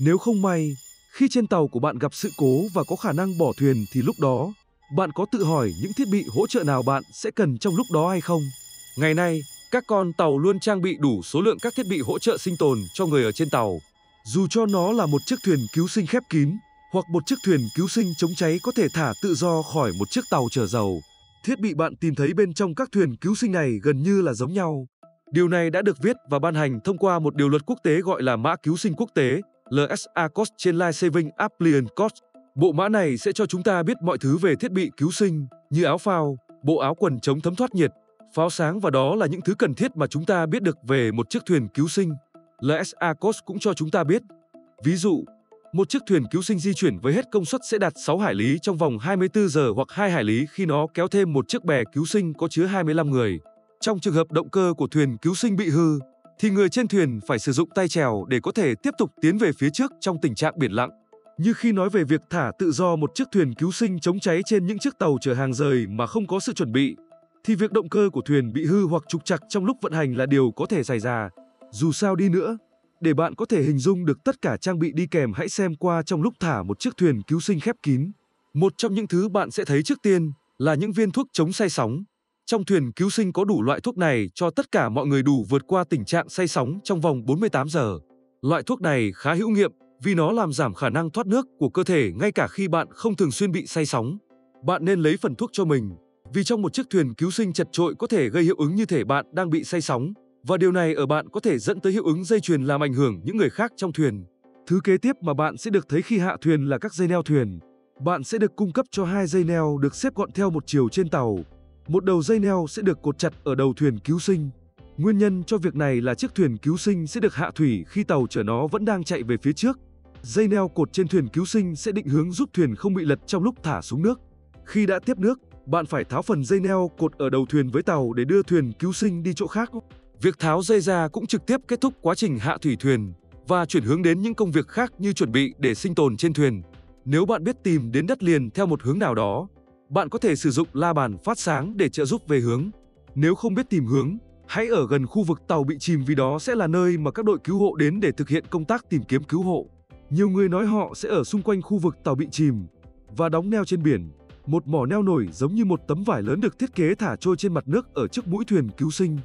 Nếu không may, khi trên tàu của bạn gặp sự cố và có khả năng bỏ thuyền thì lúc đó, bạn có tự hỏi những thiết bị hỗ trợ nào bạn sẽ cần trong lúc đó hay không? Ngày nay, các con tàu luôn trang bị đủ số lượng các thiết bị hỗ trợ sinh tồn cho người ở trên tàu. Dù cho nó là một chiếc thuyền cứu sinh khép kín, hoặc một chiếc thuyền cứu sinh chống cháy có thể thả tự do khỏi một chiếc tàu chở dầu. Thiết bị bạn tìm thấy bên trong các thuyền cứu sinh này gần như là giống nhau. Điều này đã được viết và ban hành thông qua một điều luật quốc tế gọi là Mã Cứu sinh Quốc tế, LSA Cost trên Life Saving Appliance Cost. Bộ mã này sẽ cho chúng ta biết mọi thứ về thiết bị cứu sinh như áo phao, bộ áo quần chống thấm thoát nhiệt, pháo sáng và đó là những thứ cần thiết mà chúng ta biết được về một chiếc thuyền cứu sinh. LSA Cost cũng cho chúng ta biết. Ví dụ, một chiếc thuyền cứu sinh di chuyển với hết công suất sẽ đạt 6 hải lý trong vòng 24 giờ hoặc 2 hải lý khi nó kéo thêm một chiếc bè cứu sinh có chứa 25 người. Trong trường hợp động cơ của thuyền cứu sinh bị hư, thì người trên thuyền phải sử dụng tay chèo để có thể tiếp tục tiến về phía trước trong tình trạng biển lặng. Như khi nói về việc thả tự do một chiếc thuyền cứu sinh chống cháy trên những chiếc tàu chở hàng rời mà không có sự chuẩn bị, thì việc động cơ của thuyền bị hư hoặc trục trặc trong lúc vận hành là điều có thể xảy ra. Dù sao đi nữa, để bạn có thể hình dung được tất cả trang bị đi kèm hãy xem qua trong lúc thả một chiếc thuyền cứu sinh khép kín. Một trong những thứ bạn sẽ thấy trước tiên là những viên thuốc chống say sóng. Trong thuyền cứu sinh có đủ loại thuốc này cho tất cả mọi người đủ vượt qua tình trạng say sóng trong vòng 48 giờ. Loại thuốc này khá hữu nghiệm vì nó làm giảm khả năng thoát nước của cơ thể ngay cả khi bạn không thường xuyên bị say sóng. Bạn nên lấy phần thuốc cho mình, vì trong một chiếc thuyền cứu sinh chật trội có thể gây hiệu ứng như thể bạn đang bị say sóng, và điều này ở bạn có thể dẫn tới hiệu ứng dây chuyền làm ảnh hưởng những người khác trong thuyền. Thứ kế tiếp mà bạn sẽ được thấy khi hạ thuyền là các dây neo thuyền. Bạn sẽ được cung cấp cho hai dây neo được xếp gọn theo một chiều trên tàu. Một đầu dây neo sẽ được cột chặt ở đầu thuyền cứu sinh. Nguyên nhân cho việc này là chiếc thuyền cứu sinh sẽ được hạ thủy khi tàu chở nó vẫn đang chạy về phía trước. Dây neo cột trên thuyền cứu sinh sẽ định hướng giúp thuyền không bị lật trong lúc thả xuống nước. Khi đã tiếp nước, bạn phải tháo phần dây neo cột ở đầu thuyền với tàu để đưa thuyền cứu sinh đi chỗ khác. Việc tháo dây ra cũng trực tiếp kết thúc quá trình hạ thủy thuyền và chuyển hướng đến những công việc khác như chuẩn bị để sinh tồn trên thuyền. Nếu bạn biết tìm đến đất liền theo một hướng nào đó, bạn có thể sử dụng la bàn phát sáng để trợ giúp về hướng. Nếu không biết tìm hướng, hãy ở gần khu vực tàu bị chìm vì đó sẽ là nơi mà các đội cứu hộ đến để thực hiện công tác tìm kiếm cứu hộ. Nhiều người nói họ sẽ ở xung quanh khu vực tàu bị chìm và đóng neo trên biển. Một mỏ neo nổi giống như một tấm vải lớn được thiết kế thả trôi trên mặt nước ở trước mũi thuyền cứu sinh.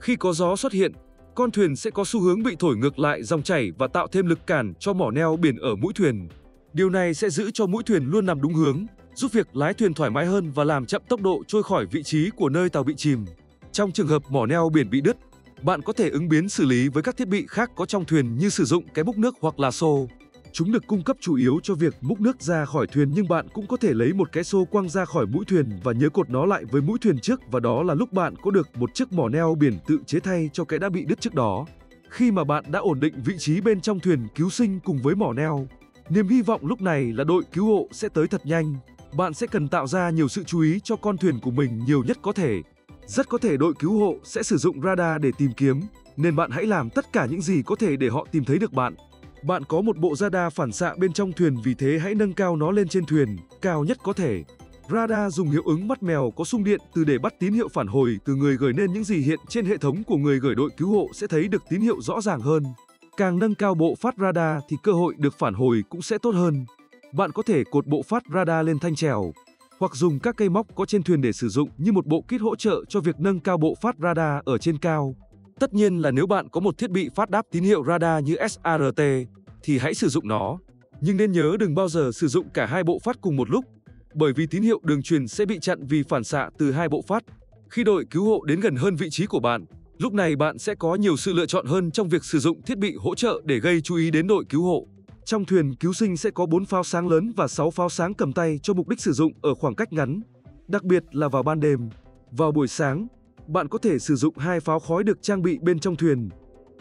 Khi có gió xuất hiện, con thuyền sẽ có xu hướng bị thổi ngược lại dòng chảy và tạo thêm lực cản cho mỏ neo biển ở mũi thuyền. Điều này sẽ giữ cho mũi thuyền luôn nằm đúng hướng, giúp việc lái thuyền thoải mái hơn và làm chậm tốc độ trôi khỏi vị trí của nơi tàu bị chìm. Trong trường hợp mỏ neo biển bị đứt, bạn có thể ứng biến xử lý với các thiết bị khác có trong thuyền như sử dụng cái múc nước hoặc là xô. Chúng được cung cấp chủ yếu cho việc múc nước ra khỏi thuyền nhưng bạn cũng có thể lấy một cái xô quăng ra khỏi mũi thuyền và nhớ cột nó lại với mũi thuyền trước và đó là lúc bạn có được một chiếc mỏ neo biển tự chế thay cho cái đã bị đứt trước đó. Khi mà bạn đã ổn định vị trí bên trong thuyền cứu sinh cùng với mỏ neo, niềm hy vọng lúc này là đội cứu hộ sẽ tới thật nhanh. Bạn sẽ cần tạo ra nhiều sự chú ý cho con thuyền của mình nhiều nhất có thể. Rất có thể đội cứu hộ sẽ sử dụng radar để tìm kiếm, nên bạn hãy làm tất cả những gì có thể để họ tìm thấy được bạn. Bạn có một bộ radar phản xạ bên trong thuyền vì thế hãy nâng cao nó lên trên thuyền, cao nhất có thể. Radar dùng hiệu ứng mắt mèo có sung điện từ để bắt tín hiệu phản hồi từ người gửi nên những gì hiện trên hệ thống của người gửi đội cứu hộ sẽ thấy được tín hiệu rõ ràng hơn. Càng nâng cao bộ phát radar thì cơ hội được phản hồi cũng sẽ tốt hơn. Bạn có thể cột bộ phát radar lên thanh trèo hoặc dùng các cây móc có trên thuyền để sử dụng như một bộ kit hỗ trợ cho việc nâng cao bộ phát radar ở trên cao. Tất nhiên là nếu bạn có một thiết bị phát đáp tín hiệu radar như SART thì hãy sử dụng nó. Nhưng nên nhớ đừng bao giờ sử dụng cả hai bộ phát cùng một lúc, bởi vì tín hiệu đường truyền sẽ bị chặn vì phản xạ từ hai bộ phát. Khi đội cứu hộ đến gần hơn vị trí của bạn, lúc này bạn sẽ có nhiều sự lựa chọn hơn trong việc sử dụng thiết bị hỗ trợ để gây chú ý đến đội cứu hộ. Trong thuyền cứu sinh sẽ có 4 pháo sáng lớn và 6 pháo sáng cầm tay cho mục đích sử dụng ở khoảng cách ngắn, đặc biệt là vào ban đêm. Vào buổi sáng, bạn có thể sử dụng hai pháo khói được trang bị bên trong thuyền.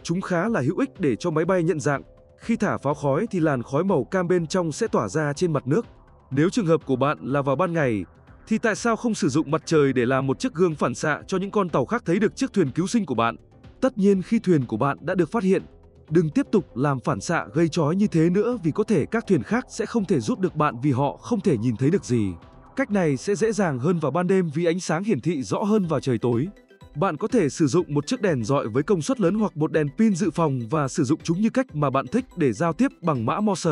Chúng khá là hữu ích để cho máy bay nhận dạng. Khi thả pháo khói thì làn khói màu cam bên trong sẽ tỏa ra trên mặt nước. Nếu trường hợp của bạn là vào ban ngày, thì tại sao không sử dụng mặt trời để làm một chiếc gương phản xạ cho những con tàu khác thấy được chiếc thuyền cứu sinh của bạn? Tất nhiên khi thuyền của bạn đã được phát hiện, đừng tiếp tục làm phản xạ gây chói như thế nữa vì có thể các thuyền khác sẽ không thể giúp được bạn vì họ không thể nhìn thấy được gì. Cách này sẽ dễ dàng hơn vào ban đêm vì ánh sáng hiển thị rõ hơn vào trời tối. Bạn có thể sử dụng một chiếc đèn dọi với công suất lớn hoặc một đèn pin dự phòng và sử dụng chúng như cách mà bạn thích để giao tiếp bằng mã Morse.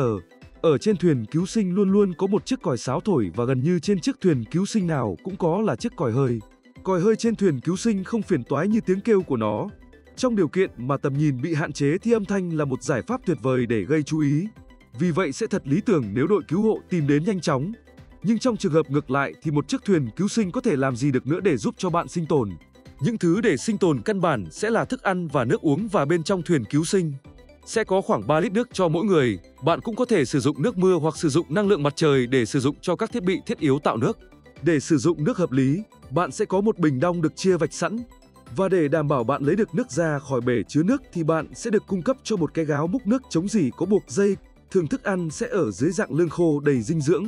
Ở trên thuyền cứu sinh luôn luôn có một chiếc còi sáo thổi và gần như trên chiếc thuyền cứu sinh nào cũng có là chiếc còi hơi. Còi hơi trên thuyền cứu sinh không phiền toái như tiếng kêu của nó. Trong điều kiện mà tầm nhìn bị hạn chế thì âm thanh là một giải pháp tuyệt vời để gây chú ý. Vì vậy sẽ thật lý tưởng nếu đội cứu hộ tìm đến nhanh chóng. Nhưng trong trường hợp ngược lại thì một chiếc thuyền cứu sinh có thể làm gì được nữa để giúp cho bạn sinh tồn. Những thứ để sinh tồn căn bản sẽ là thức ăn và nước uống và bên trong thuyền cứu sinh sẽ có khoảng 3 lít nước cho mỗi người. Bạn cũng có thể sử dụng nước mưa hoặc sử dụng năng lượng mặt trời để sử dụng cho các thiết bị thiết yếu tạo nước. Để sử dụng nước hợp lý, bạn sẽ có một bình đong được chia vạch sẵn. Và để đảm bảo bạn lấy được nước ra khỏi bể chứa nước thì bạn sẽ được cung cấp cho một cái gáo múc nước chống dỉ có buộc dây. Thường thức ăn sẽ ở dưới dạng lương khô đầy dinh dưỡng.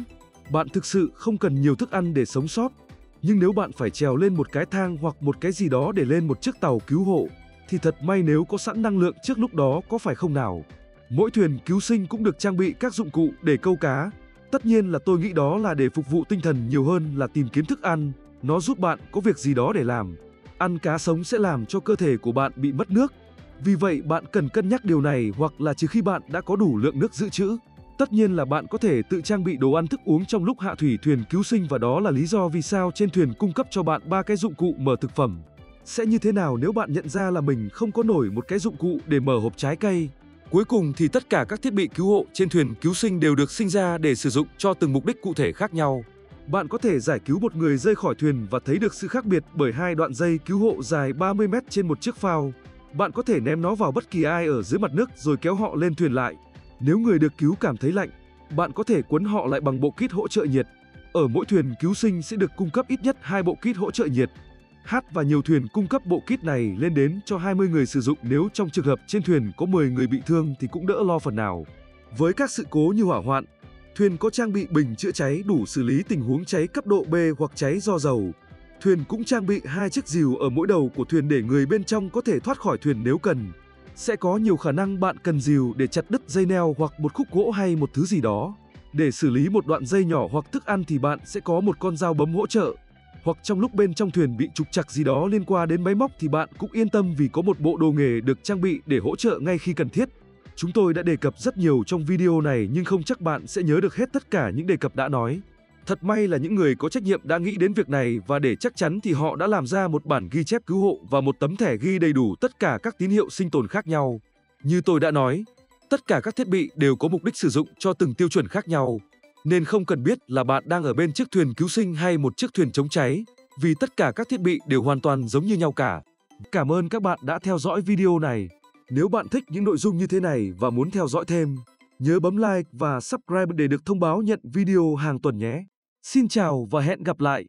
Bạn thực sự không cần nhiều thức ăn để sống sót. Nhưng nếu bạn phải trèo lên một cái thang hoặc một cái gì đó để lên một chiếc tàu cứu hộ, thì thật may nếu có sẵn năng lượng trước lúc đó có phải không nào? Mỗi thuyền cứu sinh cũng được trang bị các dụng cụ để câu cá. Tất nhiên là tôi nghĩ đó là để phục vụ tinh thần nhiều hơn là tìm kiếm thức ăn. Nó giúp bạn có việc gì đó để làm. Ăn cá sống sẽ làm cho cơ thể của bạn bị mất nước. Vì vậy, bạn cần cân nhắc điều này hoặc là trừ khi bạn đã có đủ lượng nước dự trữ. Tất nhiên là bạn có thể tự trang bị đồ ăn thức uống trong lúc hạ thủy thuyền cứu sinh và đó là lý do vì sao trên thuyền cung cấp cho bạn ba cái dụng cụ mở thực phẩm. Sẽ như thế nào nếu bạn nhận ra là mình không có nổi một cái dụng cụ để mở hộp trái cây? Cuối cùng thì tất cả các thiết bị cứu hộ trên thuyền cứu sinh đều được sinh ra để sử dụng cho từng mục đích cụ thể khác nhau. Bạn có thể giải cứu một người rơi khỏi thuyền và thấy được sự khác biệt bởi hai đoạn dây cứu hộ dài 30 mét trên một chiếc phao. Bạn có thể ném nó vào bất kỳ ai ở dưới mặt nước rồi kéo họ lên thuyền lại. Nếu người được cứu cảm thấy lạnh, bạn có thể quấn họ lại bằng bộ kit hỗ trợ nhiệt. Ở mỗi thuyền cứu sinh sẽ được cung cấp ít nhất hai bộ kit hỗ trợ nhiệt. H và nhiều thuyền cung cấp bộ kit này lên đến cho 20 người sử dụng nếu trong trường hợp trên thuyền có 10 người bị thương thì cũng đỡ lo phần nào. Với các sự cố như hỏa hoạn, thuyền có trang bị bình chữa cháy đủ xử lý tình huống cháy cấp độ B hoặc cháy do dầu. Thuyền cũng trang bị hai chiếc dìu ở mỗi đầu của thuyền để người bên trong có thể thoát khỏi thuyền nếu cần. Sẽ có nhiều khả năng bạn cần dìu để chặt đứt dây neo hoặc một khúc gỗ hay một thứ gì đó. Để xử lý một đoạn dây nhỏ hoặc thức ăn thì bạn sẽ có một con dao bấm hỗ trợ hoặc trong lúc bên trong thuyền bị trục trặc gì đó liên quan đến máy móc thì bạn cũng yên tâm vì có một bộ đồ nghề được trang bị để hỗ trợ ngay khi cần thiết. Chúng tôi đã đề cập rất nhiều trong video này nhưng không chắc bạn sẽ nhớ được hết tất cả những đề cập đã nói. Thật may là những người có trách nhiệm đã nghĩ đến việc này và để chắc chắn thì họ đã làm ra một bản ghi chép cứu hộ và một tấm thẻ ghi đầy đủ tất cả các tín hiệu sinh tồn khác nhau. Như tôi đã nói, tất cả các thiết bị đều có mục đích sử dụng cho từng tiêu chuẩn khác nhau nên không cần biết là bạn đang ở bên chiếc thuyền cứu sinh hay một chiếc thuyền chống cháy, vì tất cả các thiết bị đều hoàn toàn giống như nhau cả. Cảm ơn các bạn đã theo dõi video này. Nếu bạn thích những nội dung như thế này và muốn theo dõi thêm, nhớ bấm like và subscribe để được thông báo nhận video hàng tuần nhé. Xin chào và hẹn gặp lại!